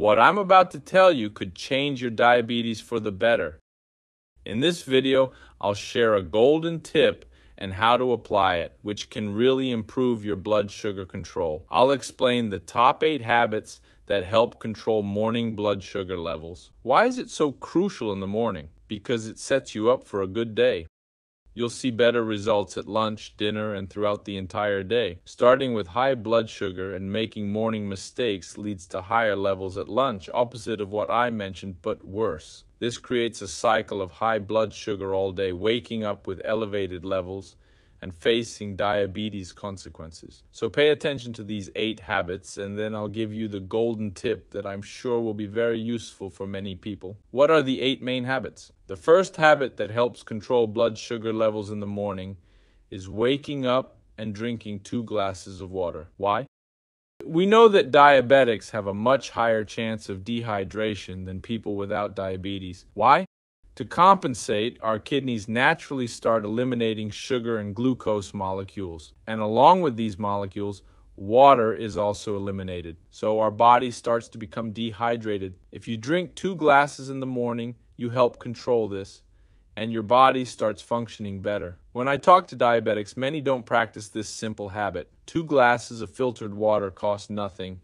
What I'm about to tell you could change your diabetes for the better. In this video, I'll share a golden tip and how to apply it, which can really improve your blood sugar control. I'll explain the top eight habits that help control morning blood sugar levels. Why is it so crucial in the morning? Because it sets you up for a good day. You'll see better results at lunch, dinner, and throughout the entire day. Starting with high blood sugar and making morning mistakes leads to higher levels at lunch, opposite of what I mentioned, but worse. This creates a cycle of high blood sugar all day, waking up with elevated levels and facing diabetes consequences. So pay attention to these eight habits, and then I'll give you the golden tip that I'm sure will be very useful for many people. What are the eight main habits? The first habit that helps control blood sugar levels in the morning is waking up and drinking two glasses of water. Why? We know that diabetics have a much higher chance of dehydration than people without diabetes. Why? To compensate, our kidneys naturally start eliminating sugar and glucose molecules. And along with these molecules, water is also eliminated. So our body starts to become dehydrated. If you drink two glasses in the morning, you help control this, and your body starts functioning better. When I talk to diabetics, many don't practice this simple habit. Two glasses of filtered water cost nothing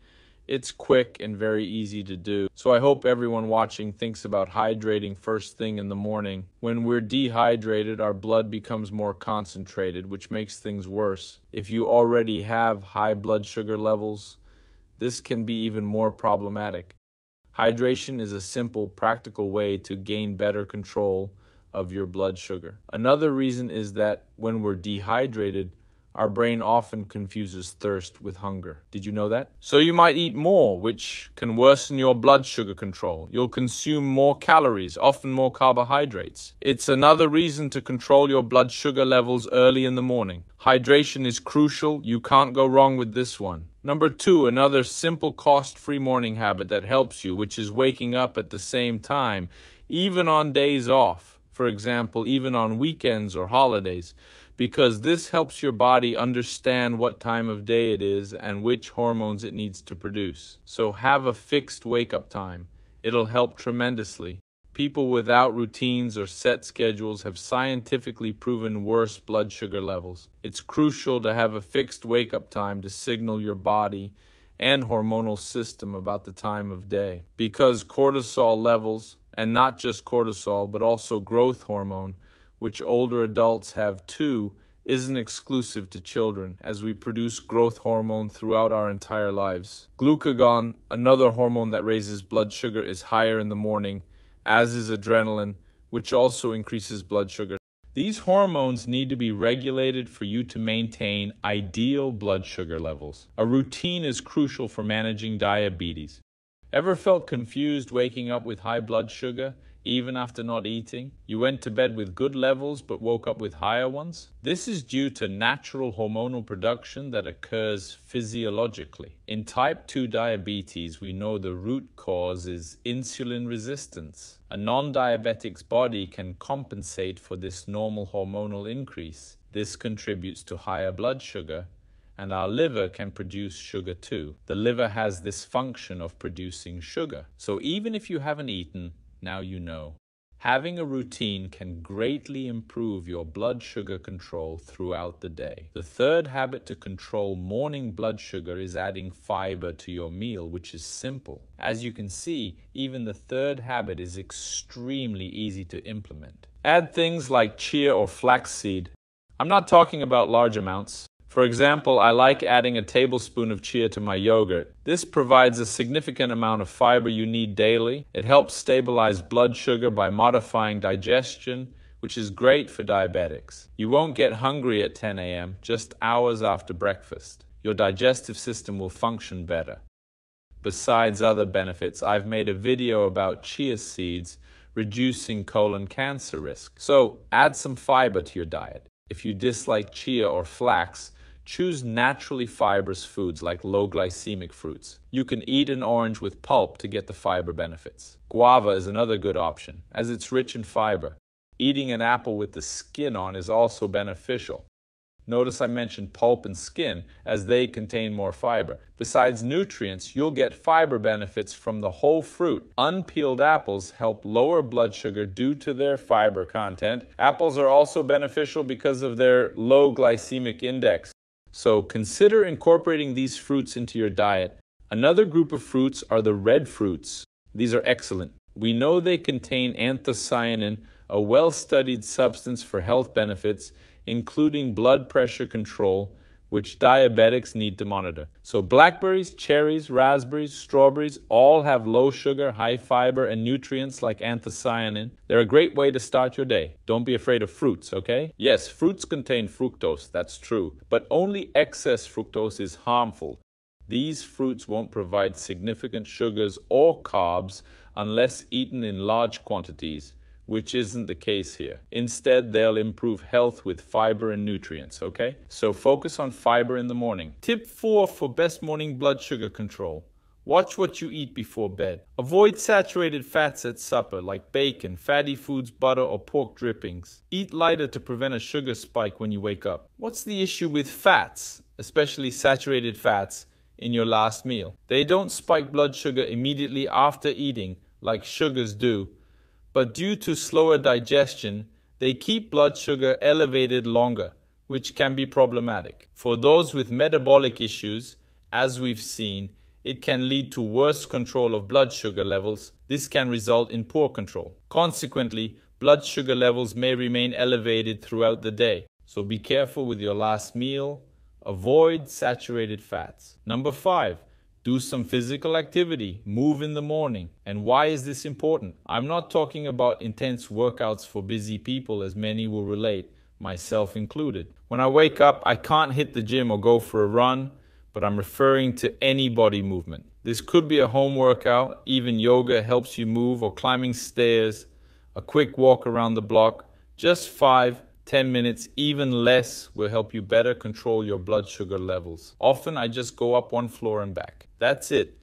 it's quick and very easy to do. So I hope everyone watching thinks about hydrating first thing in the morning. When we're dehydrated, our blood becomes more concentrated, which makes things worse. If you already have high blood sugar levels, this can be even more problematic. Hydration is a simple, practical way to gain better control of your blood sugar. Another reason is that when we're dehydrated, our brain often confuses thirst with hunger. Did you know that? So you might eat more, which can worsen your blood sugar control. You'll consume more calories, often more carbohydrates. It's another reason to control your blood sugar levels early in the morning. Hydration is crucial. You can't go wrong with this one. Number two, another simple cost free morning habit that helps you, which is waking up at the same time, even on days off. For example, even on weekends or holidays because this helps your body understand what time of day it is and which hormones it needs to produce. So have a fixed wake up time. It'll help tremendously. People without routines or set schedules have scientifically proven worse blood sugar levels. It's crucial to have a fixed wake up time to signal your body and hormonal system about the time of day. Because cortisol levels, and not just cortisol, but also growth hormone, which older adults have too, isn't exclusive to children, as we produce growth hormone throughout our entire lives. Glucagon, another hormone that raises blood sugar, is higher in the morning, as is adrenaline, which also increases blood sugar. These hormones need to be regulated for you to maintain ideal blood sugar levels. A routine is crucial for managing diabetes. Ever felt confused waking up with high blood sugar? Even after not eating. You went to bed with good levels but woke up with higher ones. This is due to natural hormonal production that occurs physiologically. In type 2 diabetes, we know the root cause is insulin resistance. A non diabetic's body can compensate for this normal hormonal increase. This contributes to higher blood sugar and our liver can produce sugar too. The liver has this function of producing sugar. So even if you haven't eaten, now you know. Having a routine can greatly improve your blood sugar control throughout the day. The third habit to control morning blood sugar is adding fiber to your meal, which is simple. As you can see, even the third habit is extremely easy to implement. Add things like chia or flaxseed. I'm not talking about large amounts. For example, I like adding a tablespoon of chia to my yogurt. This provides a significant amount of fiber you need daily. It helps stabilize blood sugar by modifying digestion, which is great for diabetics. You won't get hungry at 10 a.m., just hours after breakfast. Your digestive system will function better. Besides other benefits, I've made a video about chia seeds reducing colon cancer risk. So add some fiber to your diet. If you dislike chia or flax, Choose naturally fibrous foods like low glycemic fruits. You can eat an orange with pulp to get the fiber benefits. Guava is another good option, as it's rich in fiber. Eating an apple with the skin on is also beneficial. Notice I mentioned pulp and skin as they contain more fiber. Besides nutrients, you'll get fiber benefits from the whole fruit. Unpeeled apples help lower blood sugar due to their fiber content. Apples are also beneficial because of their low glycemic index. So consider incorporating these fruits into your diet. Another group of fruits are the red fruits. These are excellent. We know they contain anthocyanin, a well studied substance for health benefits, including blood pressure control, which diabetics need to monitor. So, blackberries, cherries, raspberries, strawberries all have low sugar, high fiber, and nutrients like anthocyanin. They're a great way to start your day. Don't be afraid of fruits, okay? Yes, fruits contain fructose, that's true, but only excess fructose is harmful. These fruits won't provide significant sugars or carbs unless eaten in large quantities, which isn't the case here. Instead, they'll improve health with fiber and nutrients, okay? So focus on fiber in the morning. Tip 4 for best morning blood sugar control. Watch what you eat before bed. Avoid saturated fats at supper, like bacon, fatty foods, butter, or pork drippings. Eat lighter to prevent a sugar spike when you wake up. What's the issue with fats, especially saturated fats? in your last meal. They don't spike blood sugar immediately after eating like sugars do, but due to slower digestion, they keep blood sugar elevated longer, which can be problematic. For those with metabolic issues, as we've seen, it can lead to worse control of blood sugar levels. This can result in poor control. Consequently, blood sugar levels may remain elevated throughout the day. So be careful with your last meal Avoid saturated fats. Number five, do some physical activity, move in the morning. And why is this important? I'm not talking about intense workouts for busy people, as many will relate, myself included. When I wake up, I can't hit the gym or go for a run, but I'm referring to any body movement. This could be a home workout, even yoga helps you move, or climbing stairs, a quick walk around the block, just five 10 minutes, even less, will help you better control your blood sugar levels. Often I just go up one floor and back. That's it.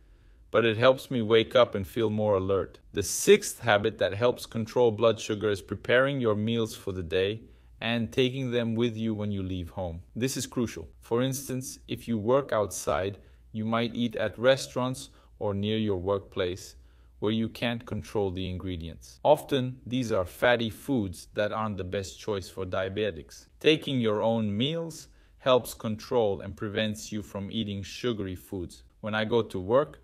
But it helps me wake up and feel more alert. The sixth habit that helps control blood sugar is preparing your meals for the day and taking them with you when you leave home. This is crucial. For instance, if you work outside, you might eat at restaurants or near your workplace where you can't control the ingredients. Often, these are fatty foods that aren't the best choice for diabetics. Taking your own meals helps control and prevents you from eating sugary foods. When I go to work,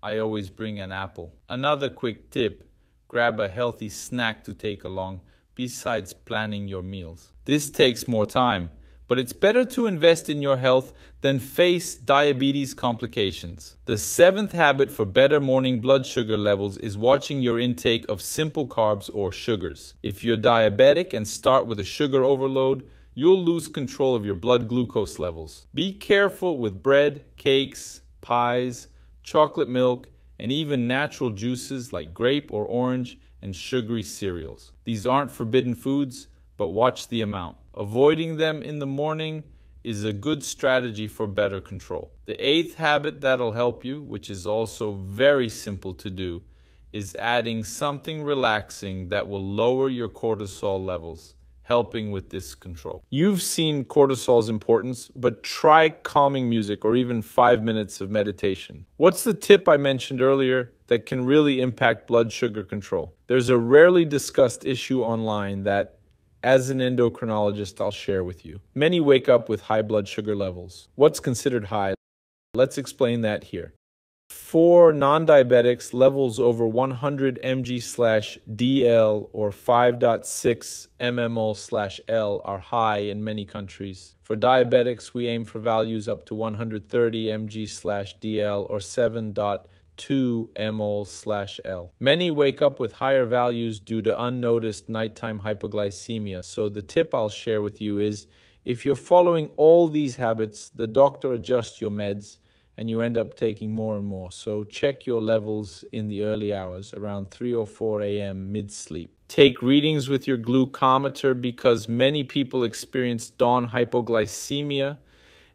I always bring an apple. Another quick tip grab a healthy snack to take along besides planning your meals. This takes more time but it's better to invest in your health than face diabetes complications. The seventh habit for better morning blood sugar levels is watching your intake of simple carbs or sugars. If you're diabetic and start with a sugar overload, you'll lose control of your blood glucose levels. Be careful with bread, cakes, pies, chocolate milk, and even natural juices like grape or orange and sugary cereals. These aren't forbidden foods, but watch the amount. Avoiding them in the morning is a good strategy for better control. The eighth habit that'll help you, which is also very simple to do, is adding something relaxing that will lower your cortisol levels, helping with this control. You've seen cortisol's importance, but try calming music or even five minutes of meditation. What's the tip I mentioned earlier that can really impact blood sugar control? There's a rarely discussed issue online that as an endocrinologist, I'll share with you. Many wake up with high blood sugar levels. What's considered high? Let's explain that here. For non-diabetics, levels over 100 mg slash DL or 5.6 mmol slash L are high in many countries. For diabetics, we aim for values up to 130 mg slash DL or 7.2 mmol slash l Many wake up with higher values due to unnoticed nighttime hypoglycemia. So the tip I'll share with you is if you're following all these habits, the doctor adjusts your meds and you end up taking more and more. So check your levels in the early hours, around 3 or 4 a.m. mid-sleep. Take readings with your glucometer because many people experience dawn hypoglycemia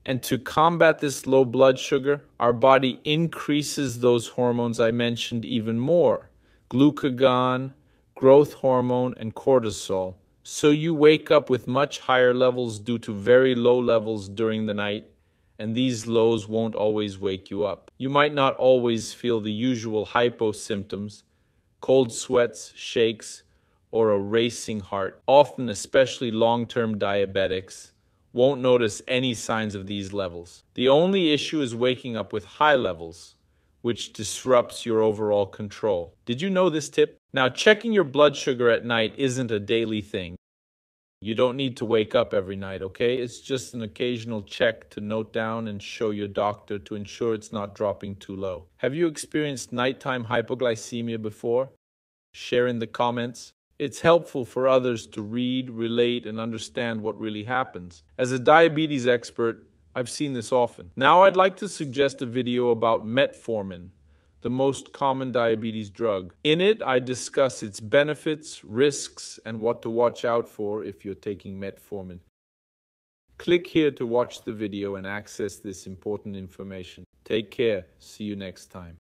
and to combat this low blood sugar, our body increases those hormones I mentioned even more glucagon, growth hormone, and cortisol. So you wake up with much higher levels due to very low levels during the night, and these lows won't always wake you up. You might not always feel the usual hypo symptoms, cold sweats, shakes, or a racing heart. Often, especially long-term diabetics, won't notice any signs of these levels. The only issue is waking up with high levels, which disrupts your overall control. Did you know this tip? Now, checking your blood sugar at night isn't a daily thing. You don't need to wake up every night, okay? It's just an occasional check to note down and show your doctor to ensure it's not dropping too low. Have you experienced nighttime hypoglycemia before? Share in the comments. It's helpful for others to read, relate, and understand what really happens. As a diabetes expert, I've seen this often. Now I'd like to suggest a video about metformin, the most common diabetes drug. In it, I discuss its benefits, risks, and what to watch out for if you're taking metformin. Click here to watch the video and access this important information. Take care. See you next time.